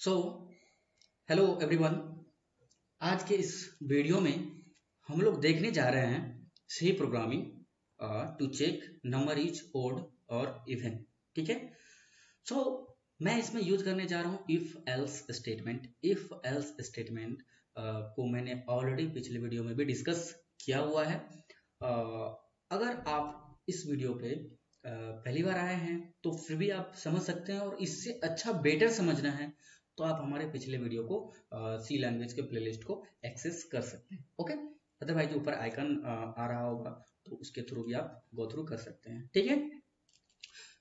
So hello everyone आज के इस वीडियो में हम लोग देखने जा रहे हैं C programming to check number is odd और इवन ठीक है? सो मैं इसमें यूज़ करने जा रहा हूँ if else statement if else statement को मैंने ऑलरेडी पिछले वीडियो में भी डिस्कस किया हुआ है। Uh, अगर आप इस वीडियो पे पहली बार आए हैं तो फिर भी आप समझ सकते हैं और इससे अच्छा बेटर समझना है। तो आप हमारे पिछले वीडियो को सी लैंग्वेज के प्लेलिस्ट को एक्सेस कर सकते हैं ओके अदरवाइज़ ऊपर आइकन आ रहा होगा तो उसके थ्रू भी आप गो थ्रू कर सकते हैं ठीक है?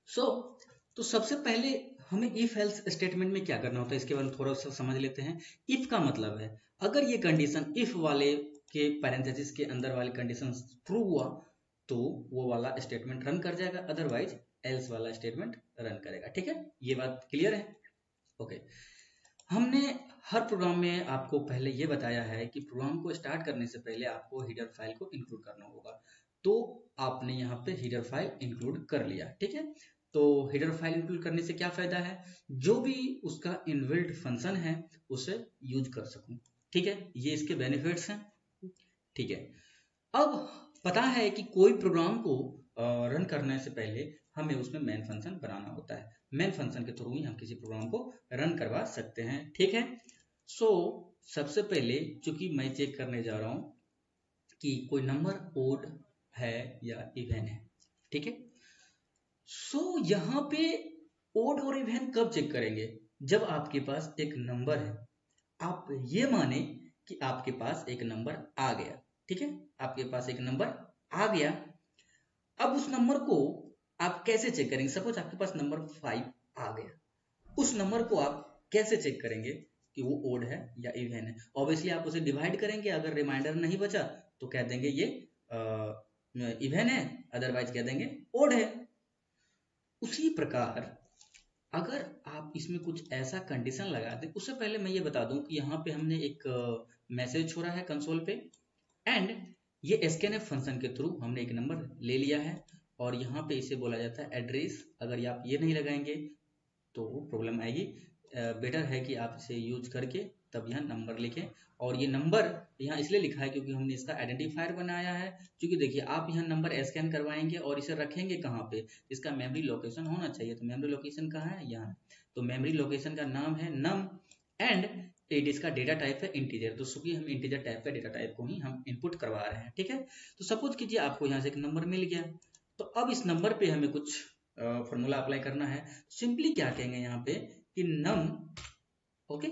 सो so, तो सबसे पहले हमें इफ़ हेल्थ स्टेटमेंट में क्या करना होता है इसके बारे में थोड़ा सा समझ लेते हैं। इफ़ का मतलब है अगर ये कंडीशन इफ़ वाले के पैरेंथेसिस के अंदर वाली कंडीशन ट्रू हुआ तो वो वाला स्टेटमेंट रन कर जाएगा अदरवाइज़ एल्स वाला स्टेटमेंट रन करेगा ठीक है? ये बात क्लियर है? ओके हमने हर प्रोग्राम में आपको पहले ये बताया है कि प्रोग्राम को स्टार्ट करने से पहले आपको हीडर फ़ाइल को इंक्लूड करना होगा। तो आपने यहाँ पे हीडर फ़ाइल इंक्लूड कर लिया, ठीक है? तो हीडर फ़ाइल इंक्लूड करने से क्या फ़ायदा है? जो भी उसका इनबिल्ट फ़ंक्शन है, उसे यूज़ कर सकूँ, ठीक है? ये इसके बेनिफिट्स हैं, ठीक है? अब पता है कि कोई प्रोग्राम को रन करने से पहले हमें उसमें मेन फ़ंक्शन बनाना होता है। मेन फ़ंक्शन के थ्रू ही हम किसी प्रोग्राम को रन करवा सकते हैं। ठीक है? सो so, सबसे पहले चूँकि मैं चेक करने जा रहा हूँ कि कोई नंबर ओड है या इवेन है। ठीक है? सो so, यहाँ पे ओड और इवेन कब चेक करेंगे? जब आपके पास एक नंबर है। आप ये माने कि आपके पास एक नंबर आ गया। ठीक है? आपके पास एक नंबर आ गया। अब उस नंबर को आप कैसे चेक करेंगे? सपोज़ आपके पास नंबर फाइव आ गया। उस नंबर को आप कैसे चेक करेंगे कि वो ओड है या इवेन है? ऑब्वियसली आप उसे डिवाइड करेंगे, अगर रिमाइंडर नहीं बचा तो कह देंगे ये इवन है अदरवाइज़ कह देंगे ओड है। उसी प्रकार, अगर आप इसमें कुछ ऐसा कंडीशन लगा दें, उससे पहले मैं ये बता दूँ कि यहाँ पे हमने एक मैसेज छोड़ा है कंसोल पे एंड ये स्कैन फ़ंक्शन के थ्रू हमने एक नंबर ले लिया है। और यहाँ पे इसे बोला जाता है एड्रेस अगर आप ये नहीं लगाएँगे तो प्रॉब्लम आएगी। बेटर है कि आप इसे यूज़ करके तब यहाँ नंबर लिखें। और ये नंबर यहाँ इसलिए लिखा है क्योंकि हमने इसका आइडेंटिफायर बनाया है, क्योंकि देखिए, आप यहाँ नंबर स्कैन करवाएँगे और इसे रखेंगे कहाँ पे? इसका मेमोरी लोकेशन होना चाहिए। तो मेमोरी लोकेशन कहाँ है? यहाँ। तो मेमोरी लोकेशन का नाम है नम एंड एट इसका डेटा टाइप है इंटीजर तो चूँकि हम इंटीजर टाइप का डेटा टाइप को ही हम इनपुट करवा रहे हैं, ठीक है? तो सपोज़ कीजिए आपको यहाँ से एक नंबर मिल गया। तो अब इस नंबर पे हमें कुछ फॉर्मूला अप्लाई करना है। सिंपली क्या कहेंगे यहाँ पे कि नम ओके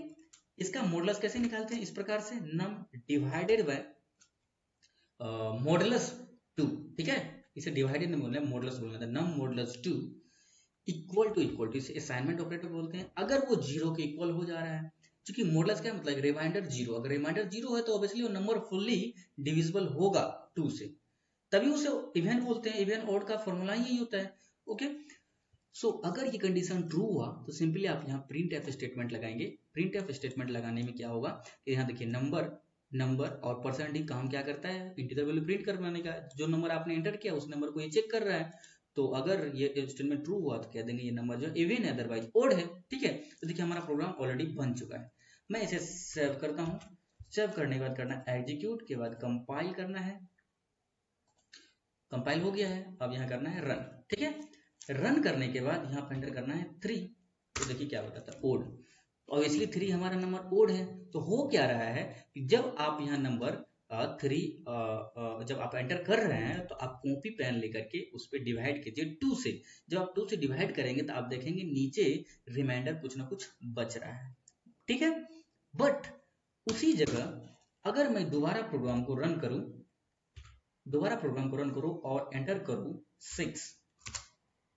इसका मॉडलस कैसे निकालते हैं? इस प्रकार से num divided by modulus two ठीक है? इसे डिवाइडेड नहीं बोलना है मॉडलस बोलना था num modulus two equal to equal to इसे असाइनमेंट ऑपरेटर बोलते हैं। अगर वो ज़ीरो के इक्वल हो जा रहा है क्योंकि मॉडल्स क्या मतलब रिमाइंडर ज़ीरो अगर रिमाइंडर ज़ीरो है तो ऑब्वियसली वो नंबर फुल्ली डिविजिबल होगा टू से। तभी उसे इवेंट बोलते हैं इवेंट ऑड का फॉर्मूला यही होता है। ओके सो so, अगर ये कंडीशन ट्रू हुआ तो सिंपली आप यहाँ प्रिंट एफ़ स्टेटमेंट लगाएँगे। प्रिंट एफ़ स्टेटमेंट लगाने में क्या होगा कि यहाँ देखिए नंबर नंबर और परसेंटेज काम क्या करता है? इंटीजर वैल्यू प्रिंट करवाने का। जो नंबर आपने एंटर किया उस नंबर को ये चेक कर रहा है। तो अगर ये स्टेटमेंट ट्रू हुआ तो कह देंगे ये नंबर जो इवन है अदरवाइज़ ओड है। ठीक है? तो देखिए हमारा प्रोग्राम ऑलरेडी बन चुका है। मैं इसे सेव करता हूँ। सेव करने के बाद करना एग्जीक्यूट के बाद कंपाइल करना है। कंपाइल हो गया है। अब यहाँ करना है रन ठीक है? रन करने के बाद यहाँ पर एंटर करना है थ्री तो देखिए क्या बताता है ओड ऑब्वियसली थ्री हमारा नंबर ओड है। तो हो क्या रहा है कि जब आप यहाँ नंबर थ्री जब आप एंटर कर रहे हैं तो आप कॉपी पेन लेकर के उस पर डिवाइड कीजिए टू से। जब आप टू से डिवाइड करेंगे तो आप देखेंगे नीचे रिमाइंडर कुछ ना कुछ बच रहा है। ठीक है? बट उसी जगह अगर मैं दोबारा प्रोग्राम को रन करूँ दोबारा प्रोग्राम को रन करूँ और एंटर करूँ सिक्स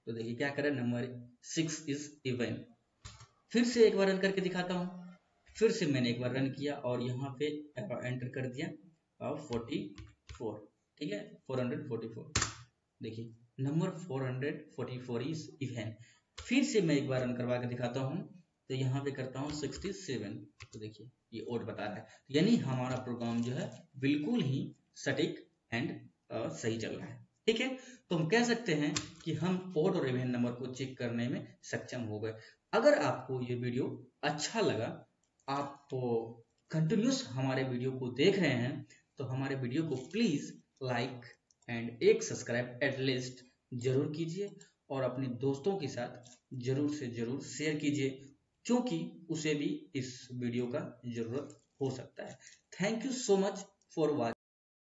तो देखिए क्या करे नंबर सिक्स इज़ इवन फिर से एक बार रन करके दिखाता हूँ। फिर से मैंने एक बार रन किया और यहाँ पे एंटर कर दिया। फोर्टी फोर ठीक है? फोर हंड्रेड फोर्टी फोर देखिए number four hundred forty four is even फिर से मैं एक बार रन करवा के दिखाता हूँ। तो यहाँ पे करता हूँ सिक्सटी सेवन तो देखिए, ये ओड बता रहा है। यानी हमारा प्रोग्राम जो है, बिल्कुल ही सटीक एंड सही चल रहा है। ठीक है? तो हम कह सकते हैं कि हम ओड और इवन नंबर को चेक करने में सक्षम हो गए। अगर आपको ये वीडियो अच्छा लगा, आप कंटिन्यूस हमारे वीडियो को देख रहे हैं तो हमारे वीडियो को प्लीज़ लाइक एंड एक सब्सक्राइब एटलीस्ट ज़रूर कीजिए और अपने दोस्तों के साथ ज़रूर से ज़रूर शेयर कीजिए, क्योंकि उसे भी इस वीडियो का ज़रूरत हो सकता है। Thank you so much for watching